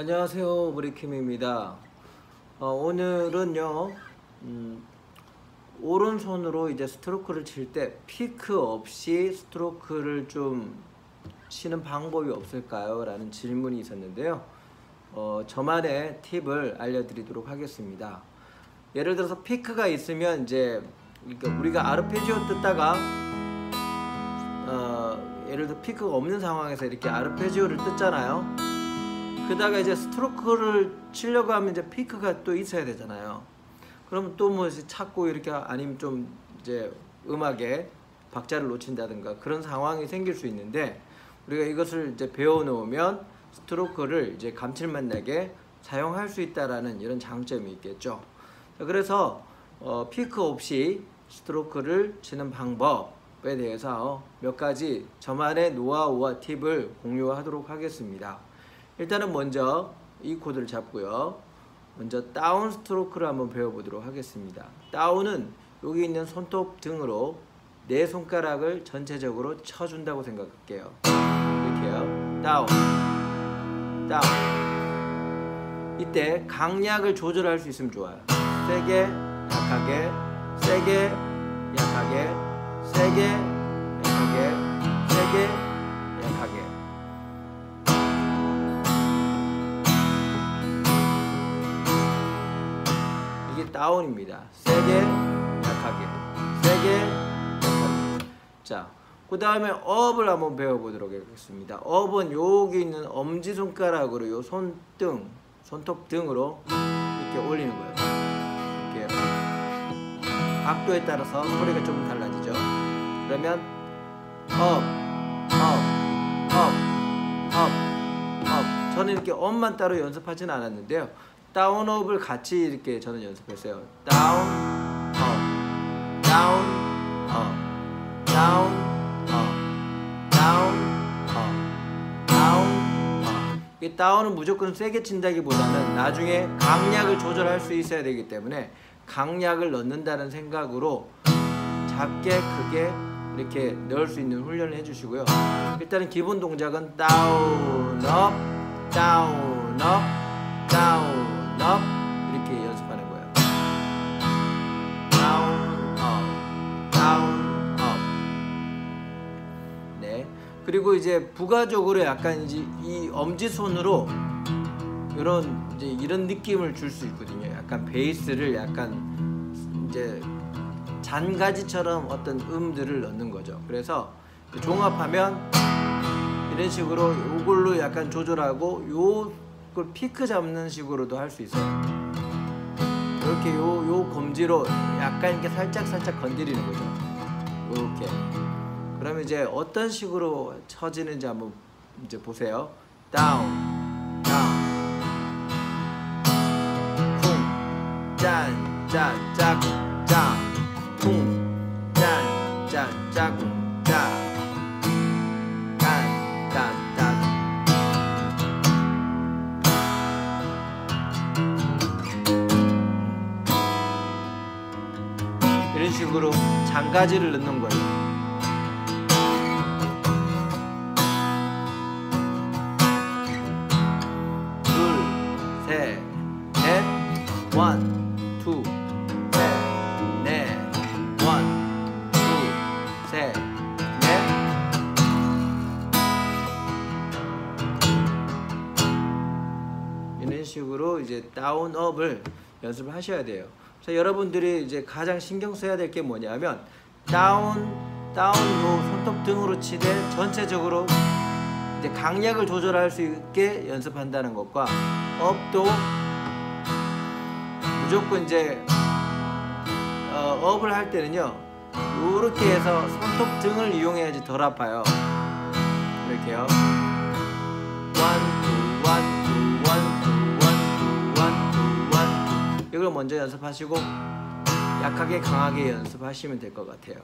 안녕하세요 브리킴입니다. 어, 오늘은요 음, 오른손으로 이제 스트로크를 칠 때 피크 없이 스트로크를 좀 치는 방법이 없을까요? 라는 질문이 있었는데요. 어, 저만의 팁을 알려드리도록 하겠습니다. 예를 들어서 피크가 있으면 이제 그러니까 우리가 아르페지오 뜯다가 어, 예를 들어 피크가 없는 상황에서 이렇게 아르페지오를 뜯잖아요 그다가 이제 스트로크를 치려고 하면 이제 피크가 또 있어야 되잖아요. 그럼 또뭐 찾고 이렇게 아니면 좀 이제 음악에 박자를 놓친다든가 그런 상황이 생길 수 있는데 우리가 이것을 이제 배워 놓으면 스트로크를 이제 감칠맛 나게 사용할 수 있다라는 이런 장점이 있겠죠. 그래서 어, 피크 없이 스트로크를 치는 방법에 대해서 몇 가지 저만의 노하우와 팁을 공유하도록 하겠습니다. 일단은 먼저 이 코드를 잡고요. 먼저 다운 스트로크를 한번 배워보도록 하겠습니다. 다운은 여기 있는 손톱 등으로 네 손가락을 전체적으로 쳐준다고 생각할게요. 이렇게요. 다운, 다운. 이때 강약을 조절할 수 있으면 좋아요. 세게, 약하게, 세게, 약하게, 세게, 약하게, 세게, 다운입니다. 세게, 약하게, 세게, 약하게. 자, 그 다음에 업을 한번 배워보도록 하겠습니다. 업은 여기 있는 엄지손가락으로 요 손등, 손톱 등으로 이렇게 올리는 거예요. 이렇게 각도에 따라서 소리가 좀 달라지죠. 그러면 up, up, up, up, up. 저는 이렇게 up만 따로 연습하진 않았는데요. down up을 같이 이렇게 저는 연습했어요. down, up, down, up, down, up, down, up, down, up. 이 down은 무조건 세게 친다기보다는 나중에 강약을 조절할 수 있어야 되기 때문에 강약을 넣는다는 생각으로 작게 크게 이렇게 넣을 수 있는 훈련을 해주시고요. 일단은 기본 동작은 down, up, down, up, down. Up 이렇게 연습하는 거예요. down up down up 네 그리고 이제 부가적으로 약간 이제 이 엄지 손으로 이런 이제 이런 느낌을 줄 수 있거든요. 약간 베이스를 약간 이제 잔가지처럼 어떤 음들을 넣는 거죠. 그래서 종합하면 이런 식으로 이걸로 약간 조절하고 요 그걸 피크 잡는 식으로도 할 수 있어요. 이렇게 요, 요 검지로 약간 이렇게 살짝 살짝 건드리는 거죠. 이렇게. 그러면 이제 어떤 식으로 쳐지는지 한번 이제 보세요. 다운, 식으로 장가지를 넣는 거예요. 둘, 셋, 넷, one, two, 셋, 넷, one, two, 셋, 넷. 이런 식으로 이제 down up을 연습을 하셔야 돼요. 자, 여러분들이 이제 가장 신경 써야 될 게 뭐냐면 down, down 요 손톱 등으로 치되 전체적으로 이제 강약을 조절할 수 있게 연습한다는 것과 업도 무조건 이제 어, 업을 할 때는요 이렇게 해서 손톱 등을 이용해야지 덜 아파요. 이렇게요. 원, 이걸 먼저 연습하시고 약하게 강하게 연습하시면 될 것 같아요.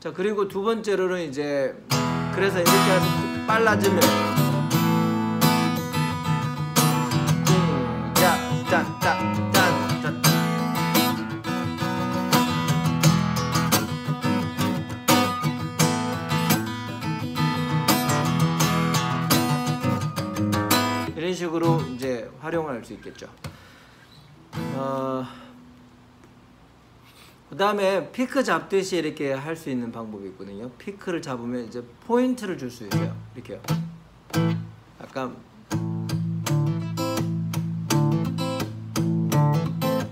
자 그리고 두 번째로는 이제 그래서 이렇게 해서 빨라지면 이런 식으로 식으로 이제 활용할 수 있겠죠. 어, 그 다음에 피크 잡듯이 이렇게 할 수 있는 방법이 있거든요. 피크를 잡으면 이제 포인트를 줄 수 있어요. 이렇게요. 약간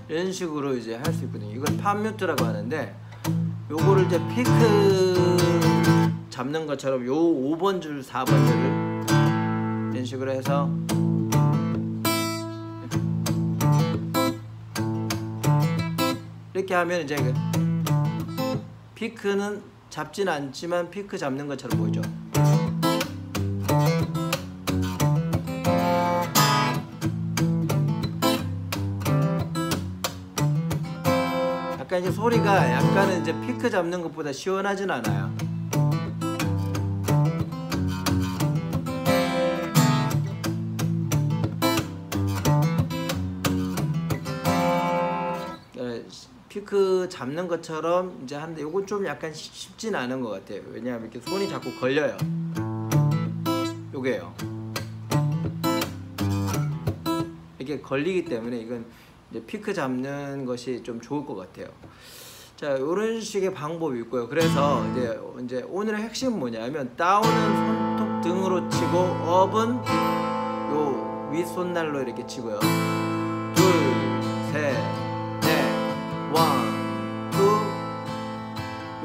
이런 식으로 이제 할 수 있거든요. 이걸 팜뮤트라고 하는데 요거를 이제 피크 잡는 것처럼 요 5번 줄, 4번 줄을 이런 식으로 해서 이렇게 하면 이제 그 피크는 잡진 않지만 피크 잡는 것처럼 보이죠. 약간 이제 소리가 약간은 이제 피크 잡는 것보다 시원하진 않아요. 피크 잡는 것처럼 이제 하는데 요건 좀 약간 쉽- 쉽진 않은 것 같아요. 왜냐하면 이렇게 손이 자꾸 걸려요. 요게요. 이게 걸리기 때문에 이건 이제 피크 잡는 것이 좀 좋을 것 같아요. 자, 이런 식의 방법이 있고요. 그래서 이제 이제 오늘의 핵심은 뭐냐면 다운은 손톱 등으로 치고 업은 요 윗손날로 이렇게 치고요. 둘, 셋,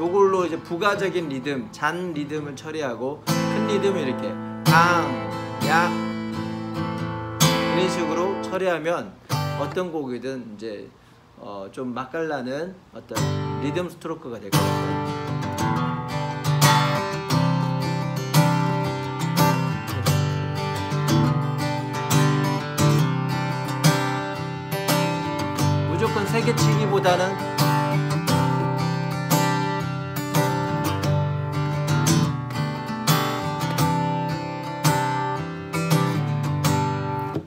요걸로 이제 부가적인 리듬, 잔 리듬을 처리하고 큰 리듬을 이렇게 강, 약 이런 식으로 처리하면 어떤 곡이든 이제 어, 좀 맛깔나는 어떤 리듬 스트로크가 될 것 같아요. 무조건 세게 치기보다는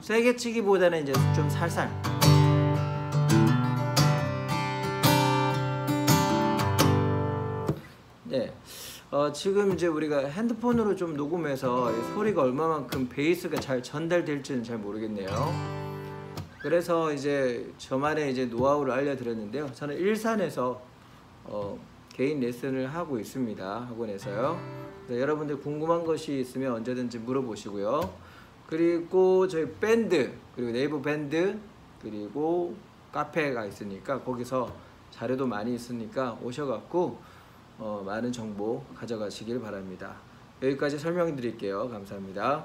세게 치기보다는 이제 좀 살살 네. 어, 지금 이제 우리가 핸드폰으로 좀 녹음해서 이 소리가 얼마만큼 베이스가 잘 전달될지는 잘 모르겠네요. 그래서 이제 저만의 이제 노하우를 알려드렸는데요. 저는 일산에서 어, 개인 레슨을 하고 있습니다. 학원에서요. 여러분들 궁금한 것이 있으면 언제든지 물어보시고요. 그리고 저희 밴드 그리고 네이버 밴드 그리고 카페가 있으니까 거기서 자료도 많이 있으니까 오셔갖고 어, 많은 정보 가져가시길 바랍니다. 여기까지 설명드릴게요. 감사합니다.